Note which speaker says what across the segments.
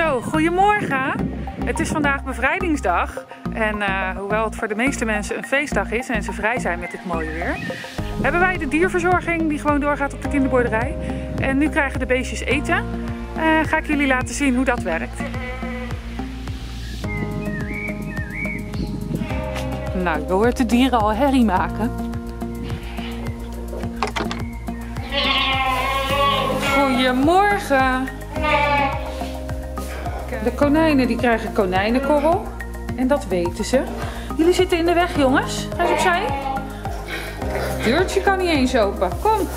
Speaker 1: Zo, goedemorgen. Het is vandaag bevrijdingsdag. En eh, hoewel het voor de meeste mensen een feestdag is en ze vrij zijn met dit mooie weer, hebben wij de dierverzorging die gewoon doorgaat op de kinderboerderij. En nu krijgen de beestjes eten. Eh, ga ik jullie laten zien hoe dat werkt. Nou, je hoort de dieren al herrie maken. Goedemorgen. De konijnen die krijgen konijnenkorrel. En dat weten ze. Jullie zitten in de weg, jongens. Ga eens opzij. Het deurtje kan niet eens open. Kom.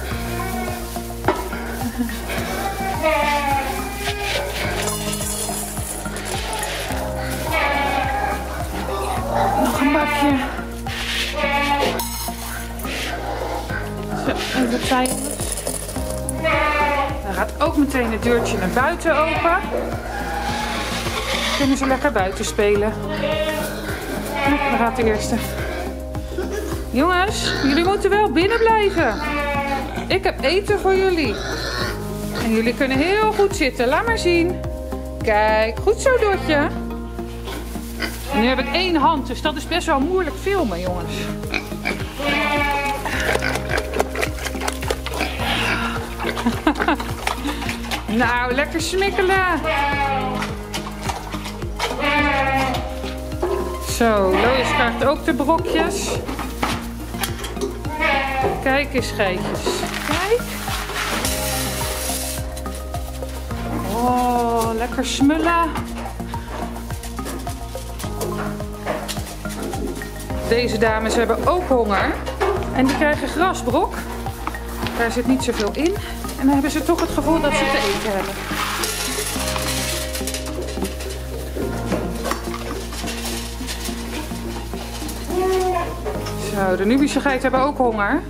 Speaker 1: Nog een bakje. Zo, even opzij. Dan gaat ook meteen het deurtje naar buiten open. Kunnen ze lekker buiten spelen. Daar gaat de eerste. Jongens, jullie moeten wel binnen blijven. Ik heb eten voor jullie. En jullie kunnen heel goed zitten. Laat maar zien. Kijk, goed zo Dotje. Nu heb ik één hand, dus dat is best wel moeilijk filmen, jongens. nou, lekker smikkelen. Zo, Lois krijgt ook de brokjes. Kijk eens, geitjes. Kijk. Oh, lekker smullen. Deze dames hebben ook honger. En die krijgen grasbrok. Daar zit niet zoveel in. En dan hebben ze toch het gevoel dat ze te eten hebben. Zo, de Nubische geiten hebben ook honger.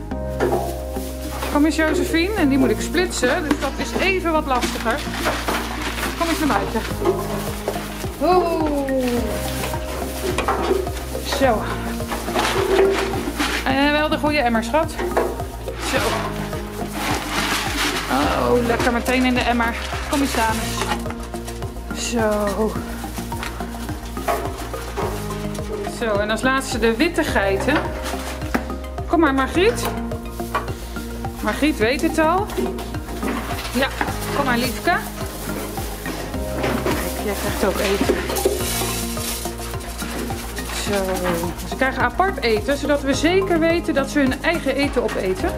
Speaker 1: Kom eens Josephine en die moet ik splitsen, dus dat is even wat lastiger. Kom eens naar buiten. Oeh. Zo. En wel de goede emmer, schat. Zo. Oh, lekker meteen in de emmer. Kom eens dames. Zo. Zo, en als laatste de witte geiten. Kom maar, Margriet. Margriet weet het al. Ja, kom maar, liefke. Kijk, jij krijgt ook eten. Zo. Ze krijgen apart eten, zodat we zeker weten dat ze hun eigen eten opeten.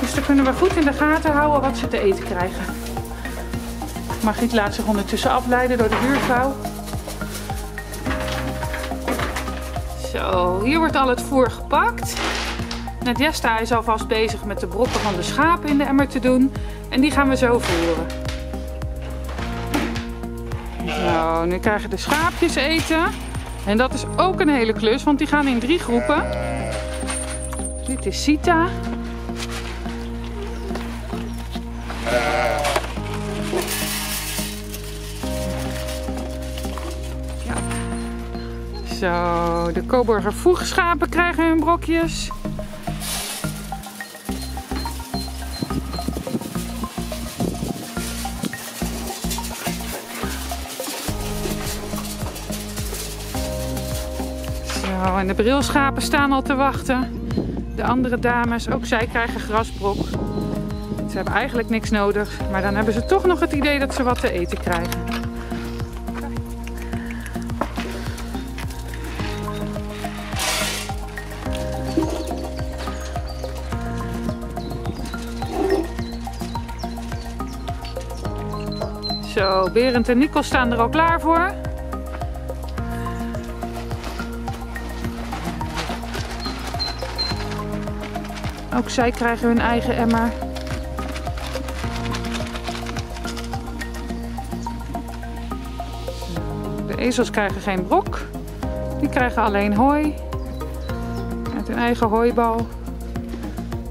Speaker 1: Dus dan kunnen we goed in de gaten houden wat ze te eten krijgen. Margriet laat zich ondertussen afleiden door de buurvrouw. Zo, hier wordt al het voer gepakt. Net Jesta is alvast bezig met de brokken van de schapen in de emmer te doen. En die gaan we zo voeren. Zo, nu krijgen de schaapjes eten. En dat is ook een hele klus, want die gaan in drie groepen. Dit is Sita. Zo, de Coburger voegschapen krijgen hun brokjes. Zo, en de brilschapen staan al te wachten. De andere dames, ook zij krijgen grasbrok. Ze hebben eigenlijk niks nodig, maar dan hebben ze toch nog het idee dat ze wat te eten krijgen. Zo, Berend en Nico staan er al klaar voor. Ook zij krijgen hun eigen emmer. De ezels krijgen geen brok. Die krijgen alleen hooi. Met hun eigen hooibal.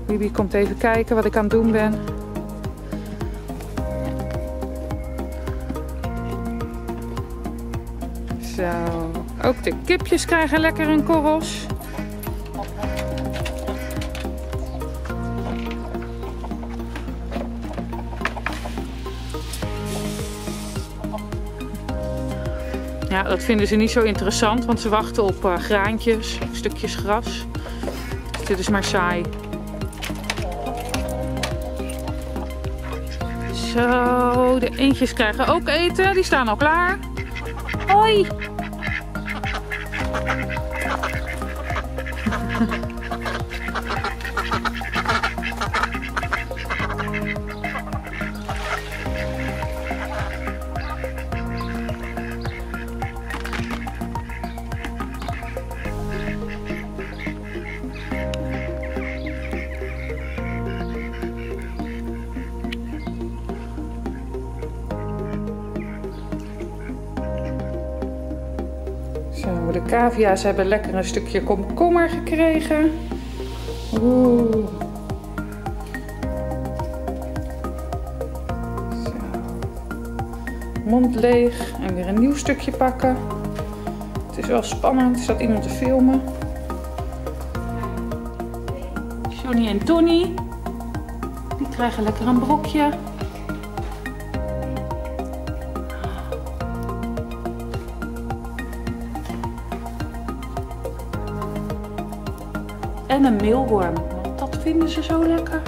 Speaker 1: Bibi komt even kijken wat ik aan het doen ben. Zo. Ook de kipjes krijgen lekker hun korrels. Ja, dat vinden ze niet zo interessant, want ze wachten op uh, graantjes, stukjes gras. Dus dit is maar saai. Zo, de eentjes krijgen ook eten. Die staan al klaar. Hoi! De cavia's hebben lekker een stukje komkommer gekregen. Oeh. Zo. Mond leeg en weer een nieuw stukje pakken. Het is wel spannend, er staat iemand te filmen. Johnny en Tony, die krijgen lekker een brokje. En een meelworm, dat vinden ze zo lekker.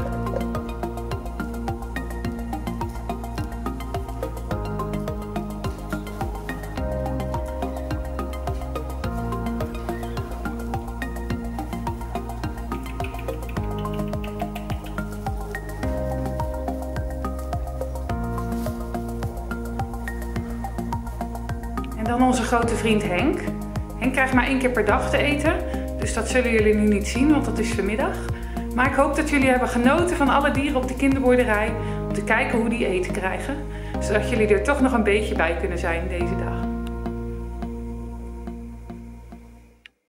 Speaker 1: En dan onze grote vriend Henk. Henk krijgt maar één keer per dag te eten. Dus dat zullen jullie nu niet zien, want dat is vanmiddag. Maar ik hoop dat jullie hebben genoten van alle dieren op de kinderboerderij. Om te kijken hoe die eten krijgen. Zodat jullie er toch nog een beetje bij kunnen zijn deze dag.